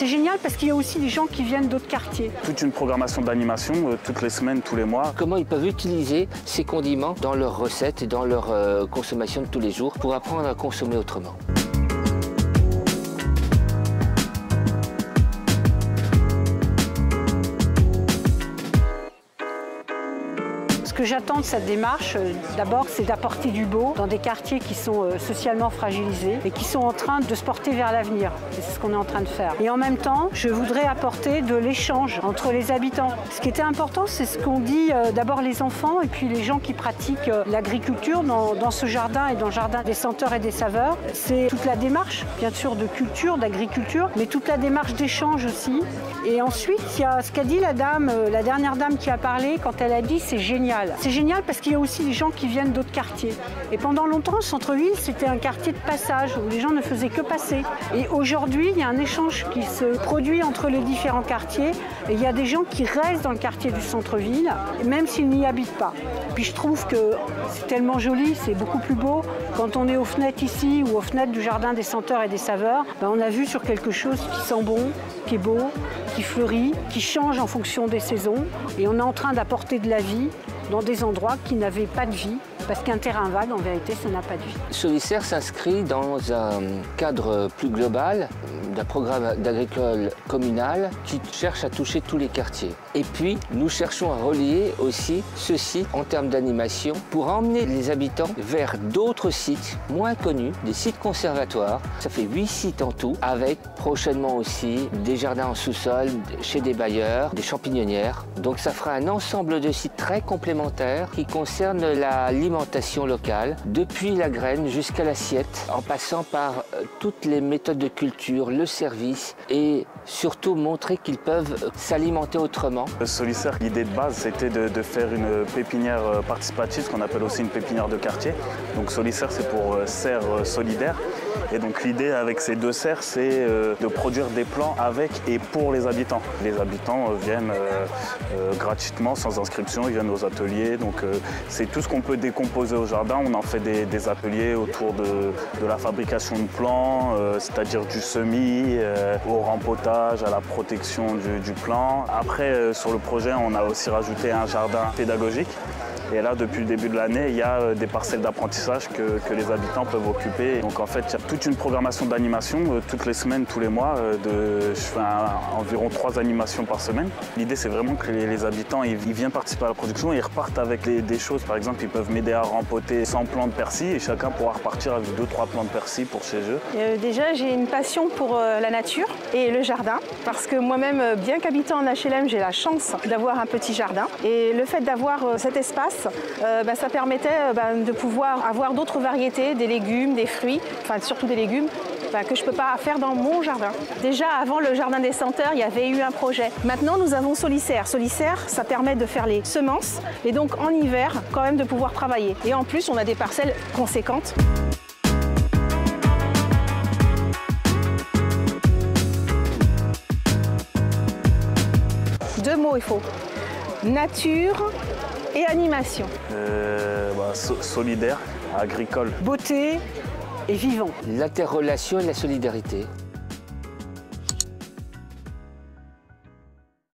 C'est génial parce qu'il y a aussi des gens qui viennent d'autres quartiers. Toute une programmation d'animation, euh, toutes les semaines, tous les mois. Comment ils peuvent utiliser ces condiments dans leurs recettes et dans leur euh, consommation de tous les jours pour apprendre à consommer autrement? Que j'attends de cette démarche, euh, d'abord, c'est d'apporter du beau dans des quartiers qui sont euh, socialement fragilisés et qui sont en train de se porter vers l'avenir. C'est ce qu'on est en train de faire. Et en même temps, je voudrais apporter de l'échange entre les habitants. Ce qui était important, c'est ce qu'on dit euh, d'abord les enfants et puis les gens qui pratiquent l'agriculture dans, dans ce jardin et dans le jardin des senteurs et des saveurs. C'est toute la démarche, bien sûr, de culture, d'agriculture, mais toute la démarche d'échange aussi. Et ensuite, il y a ce qu'a dit la dame, la dernière dame qui a parlé, quand elle a dit c'est génial. C'est génial parce qu'il y a aussi des gens qui viennent d'autres quartiers. Et pendant longtemps, le centre-ville, c'était un quartier de passage où les gens ne faisaient que passer. Et aujourd'hui, il y a un échange qui se produit entre les différents quartiers. Et il y a des gens qui restent dans le quartier du centre-ville, même s'ils n'y habitent pas. Puis je trouve que c'est tellement joli, c'est beaucoup plus beau. Quand on est aux fenêtres ici ou aux fenêtres du jardin des senteurs et des saveurs, ben, on a vu sur quelque chose qui sent bon, qui est beau, qui fleurit, qui change en fonction des saisons. Et on est en train d'apporter de la vie dans des endroits qui n'avaient pas de vie. Parce qu'un terrain vague, en vérité, ça n'a pas de vie. Solicère s'inscrit dans un cadre plus global d'un programme d'agricole communal qui cherche à toucher tous les quartiers. Et puis, nous cherchons à relier aussi ce site en termes d'animation pour emmener les habitants vers d'autres sites moins connus, des sites conservatoires. Ça fait huit sites en tout, avec prochainement aussi des jardins en sous-sol chez des bailleurs, des champignonnières. Donc ça fera un ensemble de sites très complémentaires qui concernent l'alimentation locale, depuis la graine jusqu'à l'assiette, en passant par euh, toutes les méthodes de culture, le service et surtout montrer qu'ils peuvent euh, s'alimenter autrement. Le Solicère, l'idée de base, c'était de, faire une pépinière euh, participative, ce qu'on appelle aussi une pépinière de quartier. Donc Solicère, c'est pour serre solidaire. Et donc l'idée avec ces deux serres, c'est de produire des plants avec et pour les habitants. Les habitants viennent gratuitement, sans inscription, ils viennent aux ateliers. Donc c'est tout ce qu'on peut décomposer au jardin. On en fait des, ateliers autour de, la fabrication de plants, euh, c'est-à-dire du semis, euh, au rempotage, à la protection du, plant. Après, euh, sur le projet, on a aussi rajouté un jardin pédagogique. Et là, depuis le début de l'année, il y a des parcelles d'apprentissage que, les habitants peuvent occuper. Donc en fait, il y a toute une programmation d'animation, toutes les semaines, tous les mois. De, je fais environ trois animations par semaine. L'idée, c'est vraiment que les, habitants ils, viennent participer à la production ils repartent avec des choses. Par exemple, ils peuvent m'aider à rempoter 100 plants de persil et chacun pourra repartir avec 2-3 plants de persil pour chez eux. Euh, déjà, j'ai une passion pour euh, la nature et le jardin, parce que moi-même, euh, bien qu'habitant en HLM, j'ai la chance d'avoir un petit jardin. Et le fait d'avoir euh, cet espace, bah, ça permettait bah, de pouvoir avoir d'autres variétés, des légumes, des fruits, enfin surtout des légumes, bah, que je ne peux pas faire dans mon jardin. Déjà, avant le jardin des senteurs, il y avait eu un projet. Maintenant, nous avons Solicère. Solicère, ça permet de faire les semences et donc en hiver, quand même, de pouvoir travailler. Et en plus, on a des parcelles conséquentes. Deux mots, il faut. Nature et animation. Euh, bah, so- solidaire, agricole. Beauté et vivant. L'interrelation et la solidarité.